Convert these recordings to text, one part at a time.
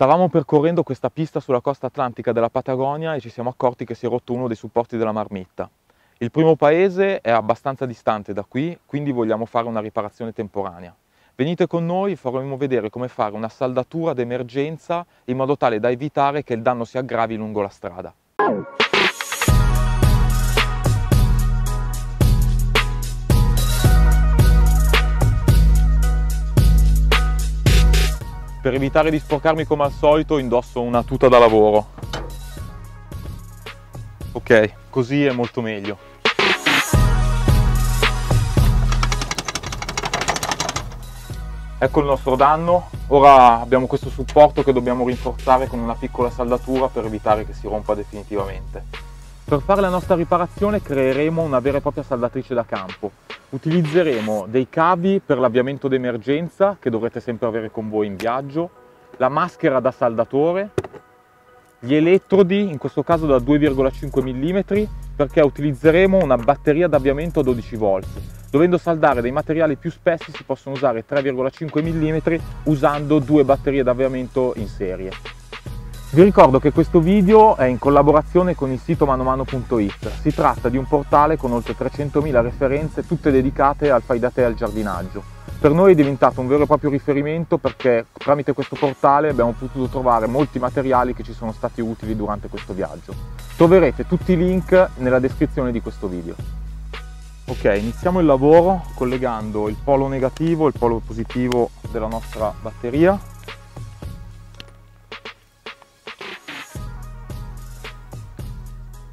Stavamo percorrendo questa pista sulla costa atlantica della Patagonia e ci siamo accorti che si è rotto uno dei supporti della marmitta. Il primo paese è abbastanza distante da qui, quindi vogliamo fare una riparazione temporanea. Venite con noi, faremo vedere come fare una saldatura d'emergenza in modo tale da evitare che il danno si aggravi lungo la strada. Per evitare di sporcarmi come al solito indosso una tuta da lavoro. Ok, così è molto meglio. Ecco il nostro danno, ora abbiamo questo supporto che dobbiamo rinforzare con una piccola saldatura per evitare che si rompa definitivamente. Per fare la nostra riparazione creeremo una vera e propria saldatrice da campo. Utilizzeremo dei cavi per l'avviamento d'emergenza che dovrete sempre avere con voi in viaggio, la maschera da saldatore, gli elettrodi, in questo caso da 2,5 mm, perché utilizzeremo una batteria d'avviamento a 12 volt. Dovendo saldare dei materiali più spessi si possono usare 3,5 mm usando due batterie d'avviamento in serie. Vi ricordo che questo video è in collaborazione con il sito manomano.it. Si tratta di un portale con oltre 300.000 referenze, tutte dedicate al fai da te e al giardinaggio. Per noi è diventato un vero e proprio riferimento perché tramite questo portale abbiamo potuto trovare molti materiali che ci sono stati utili durante questo viaggio. Troverete tutti i link nella descrizione di questo video. Ok, iniziamo il lavoro collegando il polo negativo e il polo positivo della nostra batteria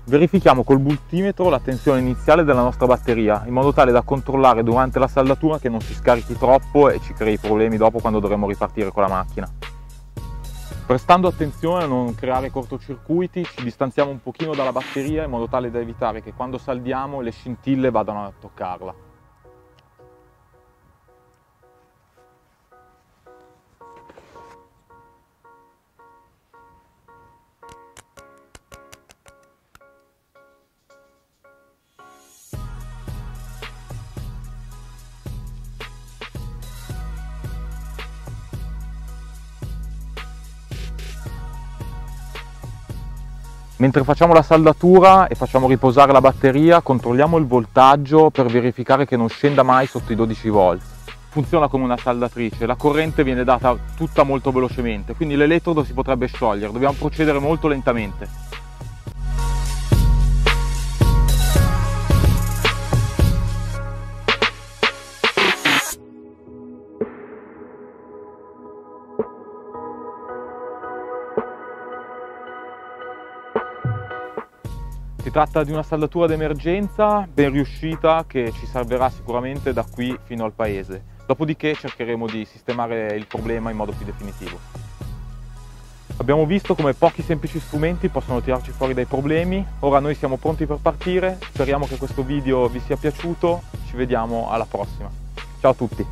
Verifichiamo col multimetro la tensione iniziale della nostra batteria in modo tale da controllare durante la saldatura che non si scarichi troppo e ci crei problemi dopo quando dovremo ripartire con la macchina. Prestando attenzione a non creare cortocircuiti ci distanziamo un pochino dalla batteria in modo tale da evitare che quando saldiamo le scintille vadano a toccarla. Mentre facciamo la saldatura e facciamo riposare la batteria, controlliamo il voltaggio per verificare che non scenda mai sotto i 12 volt. Funziona come una saldatrice, la corrente viene data tutta molto velocemente, quindi l'elettrodo si potrebbe sciogliere, dobbiamo procedere molto lentamente. Si tratta di una saldatura d'emergenza ben riuscita che ci servirà sicuramente da qui fino al paese. Dopodiché cercheremo di sistemare il problema in modo più definitivo. Abbiamo visto come pochi semplici strumenti possono tirarci fuori dai problemi, ora noi siamo pronti per partire, speriamo che questo video vi sia piaciuto, ci vediamo alla prossima. Ciao a tutti!